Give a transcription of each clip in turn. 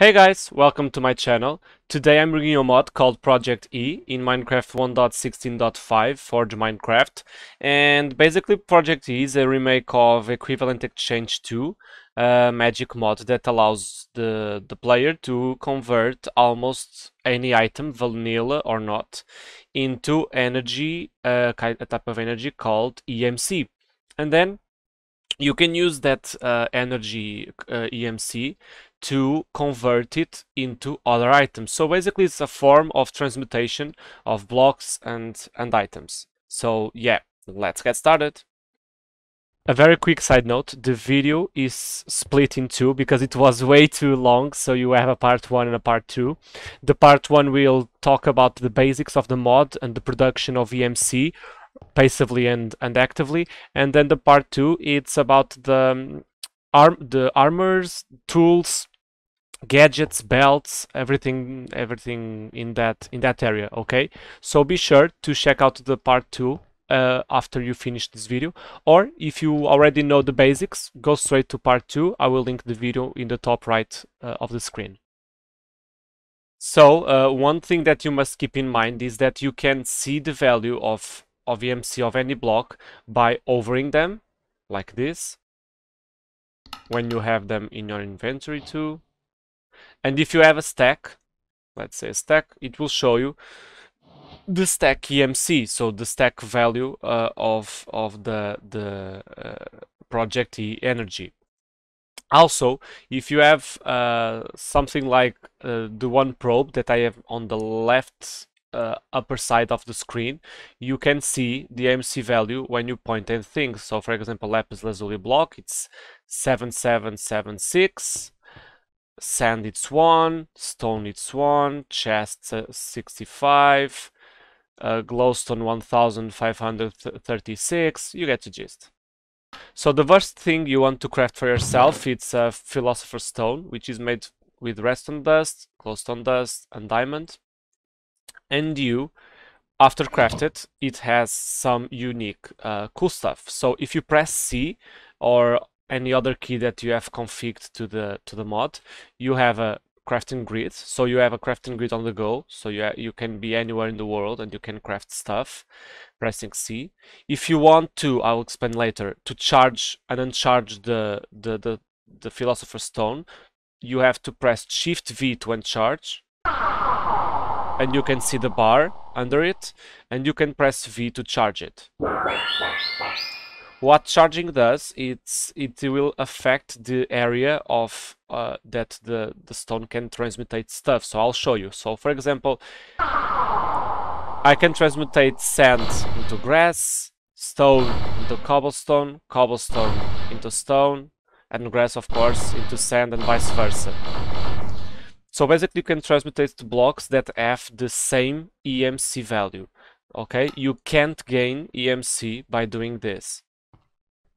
Hey guys, welcome to my channel. Today I'm bringing you a mod called Project E in Minecraft 1.16.5 Forge Minecraft. And basically Project E is a remake of Equivalent Exchange 2, a magic mod that allows the, the player to convert almost any item, vanilla or not, into energy, uh, a type of energy called EMC. And then you can use that uh, energy uh, EMC to convert it into other items. So basically it's a form of transmutation of blocks and, and items. So yeah, let's get started. A very quick side note, the video is split in two because it was way too long, so you have a part 1 and a part 2. The part 1 will talk about the basics of the mod and the production of EMC, passively and, and actively, and then the part 2, it's about the, um, arm, the armors, tools, gadgets belts everything everything in that in that area okay? So be sure to check out the part two uh, after you finish this video. Or if you already know the basics go straight to part two. I will link the video in the top right uh, of the screen. So uh, one thing that you must keep in mind is that you can see the value of of EMC of any block by overing them like this when you have them in your inventory too and if you have a stack, let's say a stack, it will show you the stack EMC, so the stack value uh, of of the the uh, project energy. Also, if you have uh, something like uh, the one probe that I have on the left uh, upper side of the screen, you can see the EMC value when you point at things. So, for example, lapis lazuli block, it's 7776 sand it's 1, stone it's 1, chest uh, 65, uh, glowstone 1536, you get the gist. So the first thing you want to craft for yourself it's a philosopher's stone which is made with redstone dust, glowstone dust and diamond. And you, after crafted, it has some unique uh, cool stuff. So if you press C or any other key that you have configured to the to the mod, you have a crafting grid. So you have a crafting grid on the go. So you you can be anywhere in the world and you can craft stuff. Pressing C. If you want to, I'll explain later, to charge and uncharge the the the, the Philosopher's Stone, you have to press Shift V to uncharge. And you can see the bar under it, and you can press V to charge it. What charging does, it's it will affect the area of uh, that the, the stone can transmutate stuff. So I'll show you. So for example, I can transmutate sand into grass, stone into cobblestone, cobblestone into stone, and grass of course into sand and vice versa. So basically you can transmutate blocks that have the same EMC value. Okay, you can't gain EMC by doing this.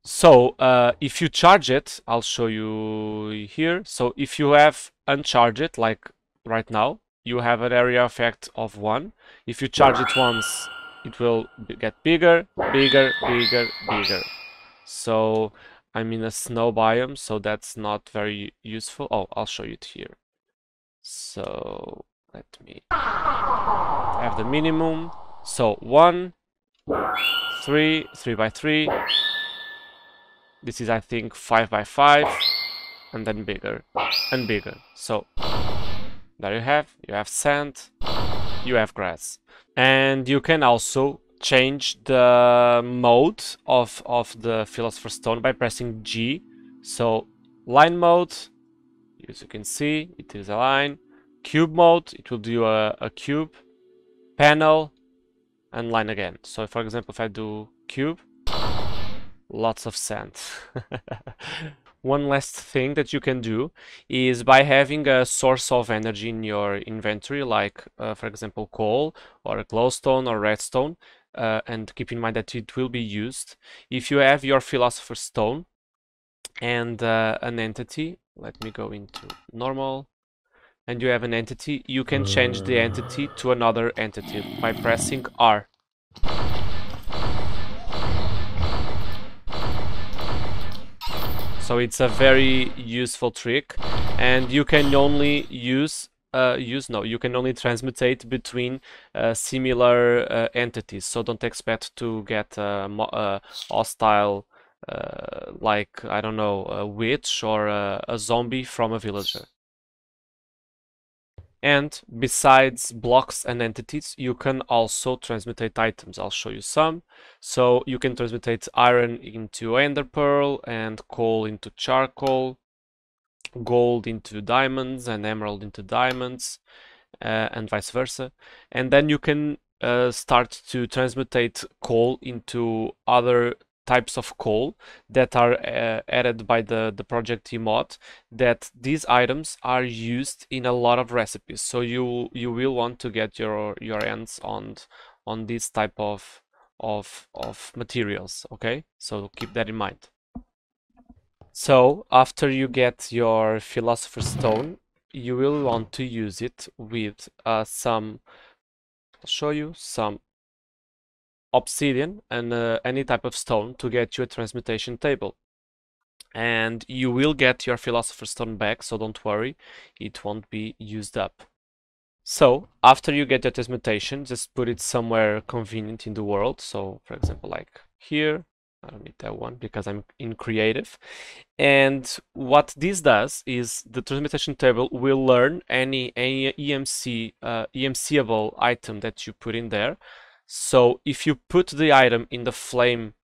So uh, if you charge it, I'll show you here. So if you have uncharged it, like right now, you have an area effect of 1. If you charge it once, it will get bigger, bigger, bigger, bigger. So I'm in a snow biome, so that's not very useful. Oh, I'll show you it here. So let me have the minimum. So 1, 3, 3 by 3, this is, I think, 5 by 5 and then bigger and bigger. So there you have, you have sand, you have grass. And you can also change the mode of, of the Philosopher's Stone by pressing G. So line mode, as you can see, it is a line. Cube mode, it will do a, a cube. Panel, and line again. So for example, if I do cube, lots of sand. One last thing that you can do is by having a source of energy in your inventory, like uh, for example coal or glowstone or redstone, uh, and keep in mind that it will be used. If you have your philosopher's stone and uh, an entity, let me go into normal, and you have an entity, you can change the entity to another entity by pressing R. So it's a very useful trick. And you can only use uh, use no you can only transmutate between uh, similar uh, entities. So don't expect to get a, a hostile uh, like I don't know a witch or a, a zombie from a villager and besides blocks and entities, you can also transmutate items. I'll show you some. So you can transmutate iron into ender pearl and coal into charcoal, gold into diamonds and emerald into diamonds, uh, and vice versa. And then you can uh, start to transmutate coal into other types of coal that are uh, added by the, the project mod that these items are used in a lot of recipes. So you you will want to get your your hands on on this type of of of materials, okay? So keep that in mind. So after you get your Philosopher's Stone, you will want to use it with uh, some, I'll show you, some obsidian and uh, any type of stone to get you a transmutation table. And you will get your philosopher's stone back so don't worry it won't be used up. So after you get your transmutation just put it somewhere convenient in the world. So for example like here I don't need that one because I'm in creative. And what this does is the transmutation table will learn any, any EMC, uh, EMCable item that you put in there so if you put the item in the flame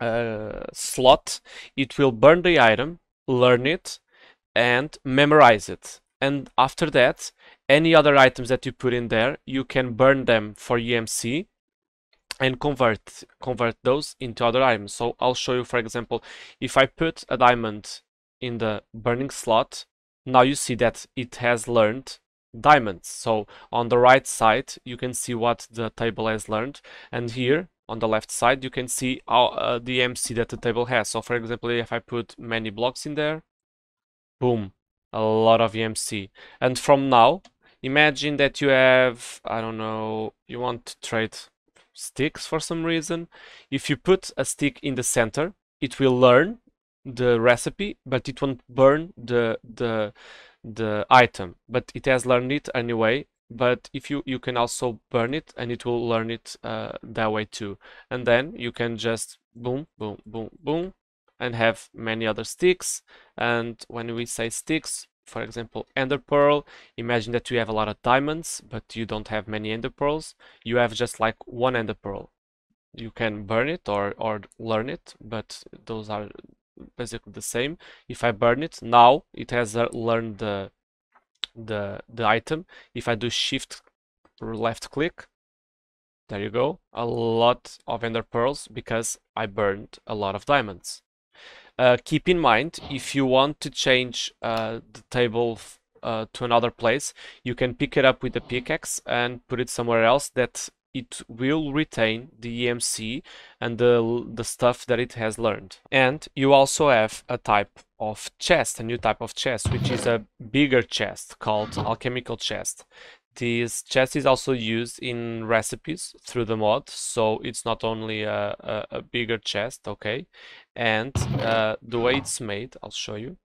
uh, slot, it will burn the item, learn it, and memorize it. And after that, any other items that you put in there, you can burn them for EMC and convert convert those into other items. So I'll show you, for example, if I put a diamond in the burning slot, now you see that it has learned diamonds. So on the right side, you can see what the table has learned. And here on the left side, you can see how, uh, the MC that the table has. So for example, if I put many blocks in there, boom, a lot of EMC. And from now, imagine that you have, I don't know, you want to trade sticks for some reason. If you put a stick in the center, it will learn the recipe, but it won't burn the the the item, but it has learned it anyway. But if you, you can also burn it and it will learn it uh, that way too. And then you can just boom, boom, boom, boom, and have many other sticks. And when we say sticks, for example, ender pearl, imagine that you have a lot of diamonds, but you don't have many ender pearls. You have just like one ender pearl. You can burn it or, or learn it, but those are basically the same. If I burn it, now it has learned the, the, the item. If I do shift left click, there you go, a lot of ender pearls because I burned a lot of diamonds. Uh, keep in mind, if you want to change uh, the table uh, to another place, you can pick it up with the pickaxe and put it somewhere else that it will retain the EMC and the, the stuff that it has learned. And you also have a type of chest, a new type of chest, which is a bigger chest called alchemical chest. This chest is also used in recipes through the mod, so it's not only a, a, a bigger chest, okay? And uh, the way it's made, I'll show you.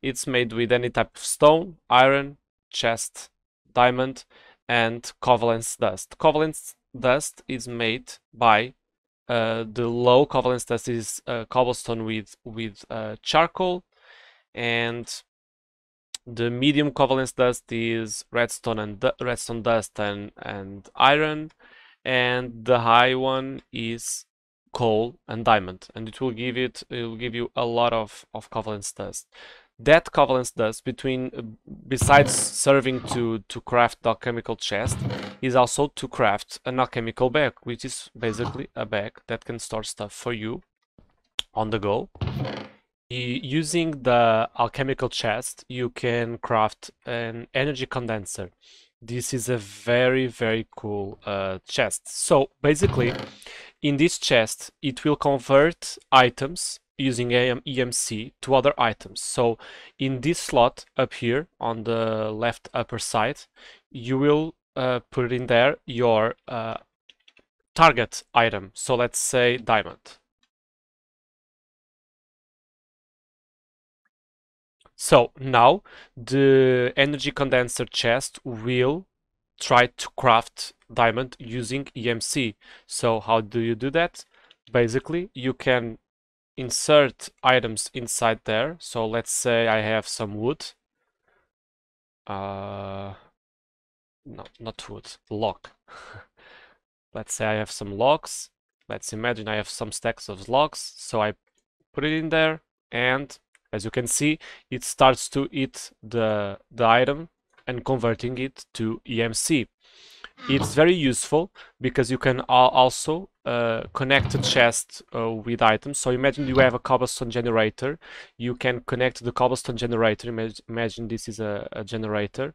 It's made with any type of stone, iron, chest, diamond, and covalence dust. Covalence dust is made by uh, the low covalence dust is uh, cobblestone with with uh, charcoal, and the medium covalence dust is redstone and redstone dust and and iron, and the high one is coal and diamond, and it will give it it will give you a lot of of covalence dust that covalence dust between uh, besides serving to to craft the alchemical chest is also to craft an alchemical bag which is basically a bag that can store stuff for you on the go. Using the alchemical chest you can craft an energy condenser. This is a very very cool uh, chest. So basically in this chest it will convert items using AM EMC to other items. So in this slot up here on the left upper side, you will uh, put in there your uh, target item. So let's say diamond. So now the energy condenser chest will try to craft diamond using EMC. So how do you do that? Basically, you can insert items inside there. So let's say I have some wood. Uh, no, not wood, log. let's say I have some logs. Let's imagine I have some stacks of logs. So I put it in there and as you can see, it starts to eat the, the item and converting it to EMC. It's very useful because you can also uh, connect a chest uh, with items. So imagine you have a cobblestone generator. You can connect the cobblestone generator, imagine this is a, a generator,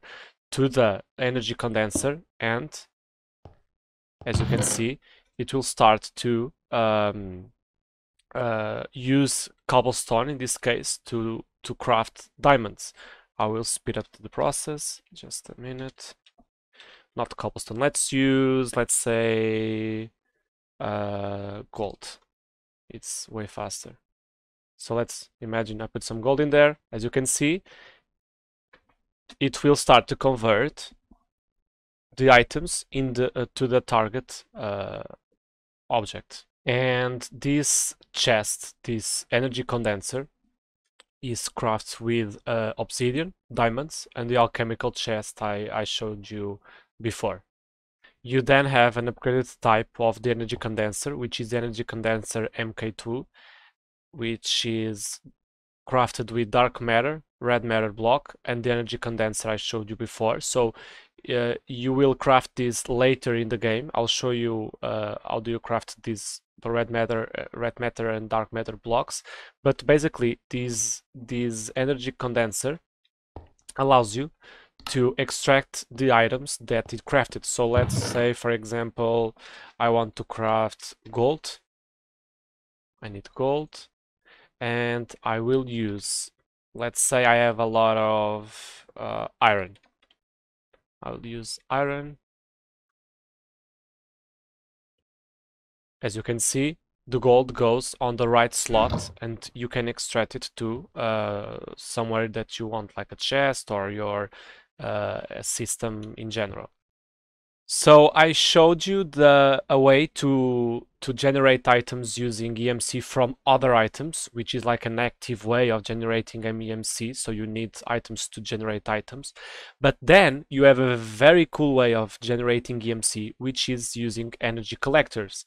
to the energy condenser and as you can see, it will start to um, uh, use cobblestone in this case to to craft diamonds. I will speed up the process just a minute. Not cobblestone. Let's use let's say uh, gold. It's way faster. So let's imagine I put some gold in there. As you can see, it will start to convert the items in the uh, to the target uh, object. And this chest, this energy condenser, is crafted with uh, obsidian, diamonds, and the alchemical chest I, I showed you before. You then have an upgraded type of the energy condenser, which is the energy condenser MK2, which is crafted with dark matter, red matter block, and the energy condenser I showed you before. So uh, you will craft this later in the game. I'll show you uh, how do you craft this the red matter, uh, red matter and dark matter blocks. But basically, this this energy condenser allows you to extract the items that it crafted. So let's say, for example, I want to craft gold. I need gold, and I will use. Let's say I have a lot of uh, iron. I'll use iron As you can see, the gold goes on the right slot and you can extract it to uh, somewhere that you want, like a chest or your uh, system in general. So I showed you the a way to to generate items using EMC from other items, which is like an active way of generating EMC. So you need items to generate items. But then you have a very cool way of generating EMC, which is using energy collectors.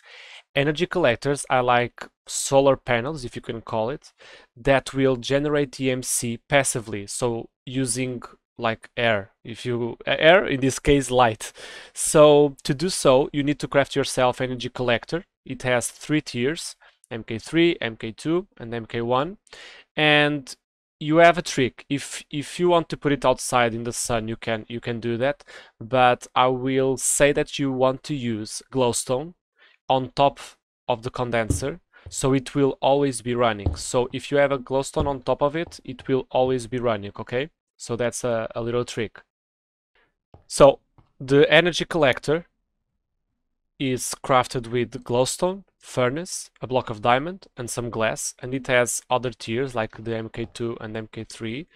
Energy collectors are like solar panels, if you can call it, that will generate EMC passively. So using like air if you air in this case light. So to do so you need to craft yourself energy collector. It has three tiers mk3 mk2 and mk1 and you have a trick. If if you want to put it outside in the sun you can you can do that. But i will say that you want to use glowstone on top of the condenser so it will always be running. So if you have a glowstone on top of it it will always be running okay so that's a, a little trick. So the energy collector is crafted with glowstone, furnace, a block of diamond, and some glass, and it has other tiers like the MK2 and MK3,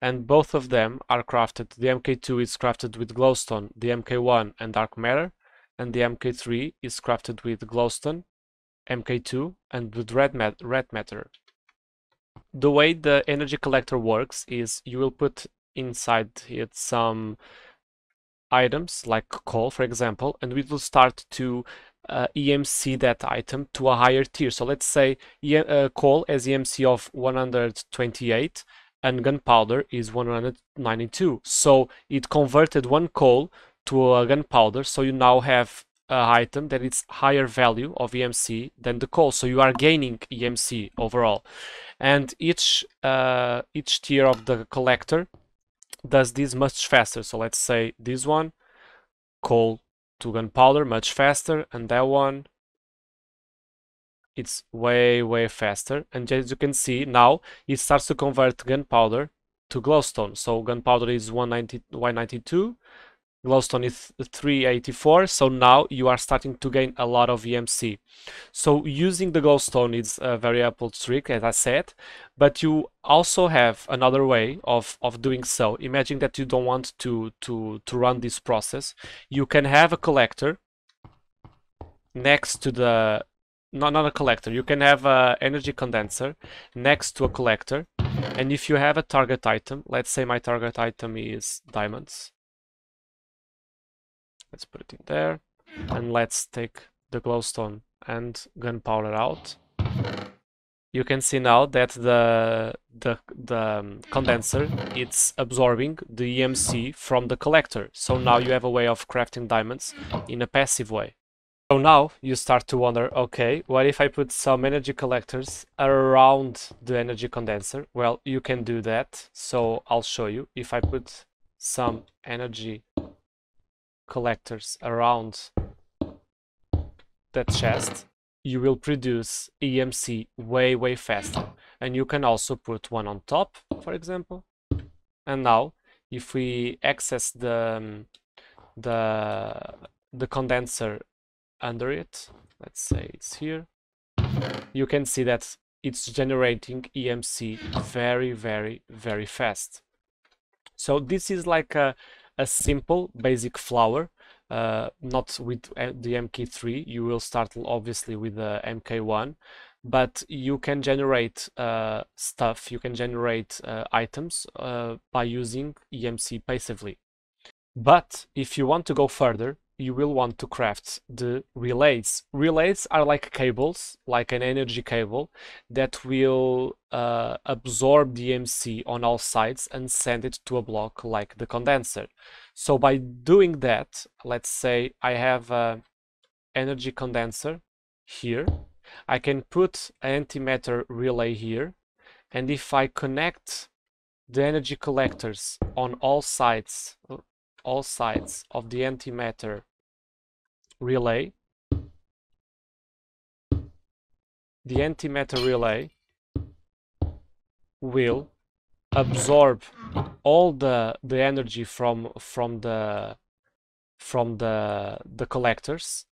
and both of them are crafted. The MK2 is crafted with glowstone, the MK1 and dark matter, and the MK3 is crafted with glowstone, MK2, and with red, mat red matter the way the energy collector works is you will put inside it some items like coal for example and we will start to uh, EMC that item to a higher tier so let's say uh, coal has EMC of 128 and gunpowder is 192 so it converted one coal to a gunpowder so you now have uh, item that is higher value of EMC than the coal. So you are gaining EMC overall. And each, uh, each tier of the collector does this much faster. So let's say this one, coal to gunpowder much faster, and that one, it's way, way faster. And as you can see now, it starts to convert gunpowder to glowstone. So gunpowder is 190, 192, glowstone is 384 so now you are starting to gain a lot of EMC so using the glowstone is a very helpful trick as I said but you also have another way of, of doing so. Imagine that you don't want to, to, to run this process. You can have a collector next to the not, not a collector you can have a energy condenser next to a collector. And if you have a target item let's say my target item is diamonds Let's put it in there. And let's take the glowstone and gunpowder out. You can see now that the the the um, condenser it's absorbing the EMC from the collector. So now you have a way of crafting diamonds in a passive way. So now you start to wonder, okay, what if I put some energy collectors around the energy condenser? Well, you can do that. So I'll show you. If I put some energy collectors around that chest, you will produce EMC way, way faster. And you can also put one on top, for example. And now, if we access the, um, the, the condenser under it, let's say it's here, you can see that it's generating EMC very, very, very fast. So this is like a, a simple basic flower uh, not with the MK3 you will start obviously with the MK1 but you can generate uh, stuff. You can generate uh, items uh, by using EMC passively. But if you want to go further you will want to craft the relays. Relays are like cables, like an energy cable, that will uh, absorb the EMC on all sides and send it to a block like the condenser. So by doing that, let's say I have an energy condenser here, I can put an antimatter relay here, and if I connect the energy collectors on all sides all sides of the antimatter relay, the antimatter relay will absorb all the the energy from from the from the the collectors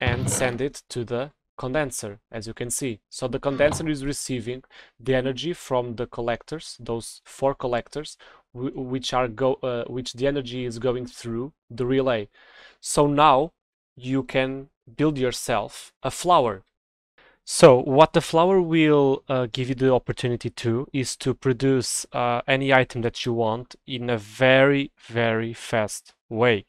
and send it to the condenser as you can see. So the condenser is receiving the energy from the collectors those four collectors which are go uh, which the energy is going through the relay. So now you can build yourself a flower. So what the flower will uh, give you the opportunity to is to produce uh, any item that you want in a very very fast way.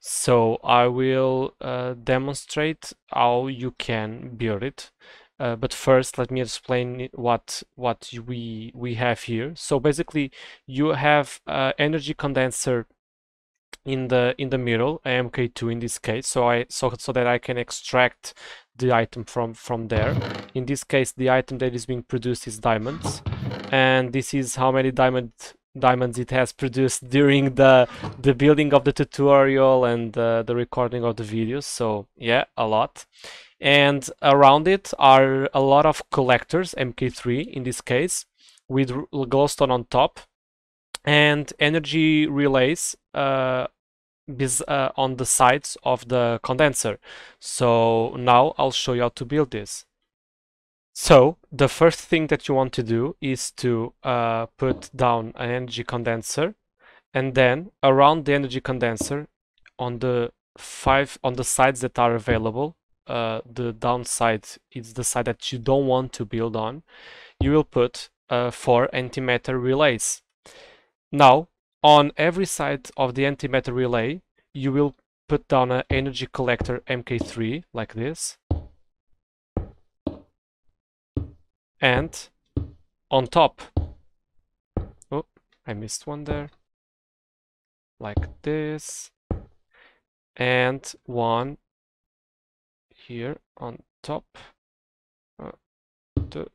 So I will uh, demonstrate how you can build it. Uh, but first, let me explain what what we we have here. So basically, you have uh, energy condenser in the in the middle, AMK2 in this case. So I so so that I can extract the item from from there. In this case, the item that is being produced is diamonds, and this is how many diamond diamonds it has produced during the the building of the tutorial and uh, the recording of the videos. So yeah, a lot and around it are a lot of collectors, MK3 in this case, with glowstone on top, and energy relays uh, uh, on the sides of the condenser. So now I'll show you how to build this. So the first thing that you want to do is to uh, put down an energy condenser and then around the energy condenser on the five on the sides that are available uh, the downside is the side that you don't want to build on, you will put uh, four antimatter relays. Now, on every side of the antimatter relay, you will put down an energy collector MK3 like this. And on top, oh, I missed one there, like this, and one here on top uh, to,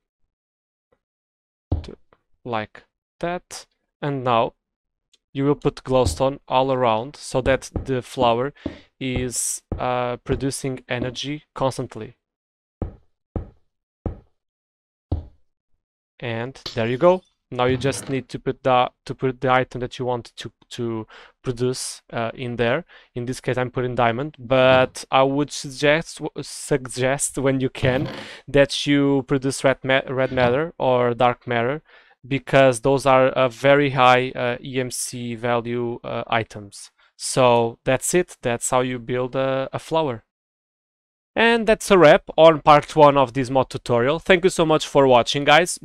to, like that and now you will put glowstone all around so that the flower is uh, producing energy constantly. And there you go. Now you just need to put the to put the item that you want to to produce uh, in there. In this case i'm putting diamond but i would suggest suggest when you can that you produce red, ma red matter or dark matter because those are uh, very high uh, emc value uh, items so that's it that's how you build a, a flower and that's a wrap on part 1 of this mod tutorial. Thank you so much for watching guys.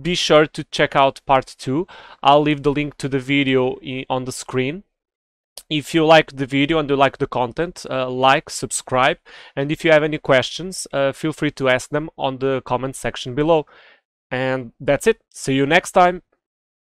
Be sure to check out part 2. I'll leave the link to the video on the screen. If you like the video and you like the content, uh, like, subscribe, and if you have any questions, uh, feel free to ask them on the comment section below. And that's it. See you next time.